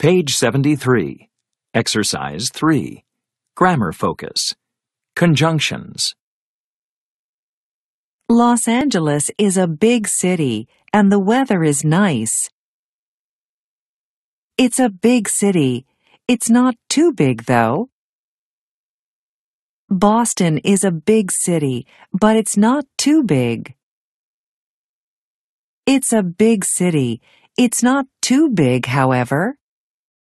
Page 73. Exercise 3. Grammar focus. Conjunctions. Los Angeles is a big city and the weather is nice. It's a big city. It's not too big though. Boston is a big city, but it's not too big. It's a big city. It's not too big, however.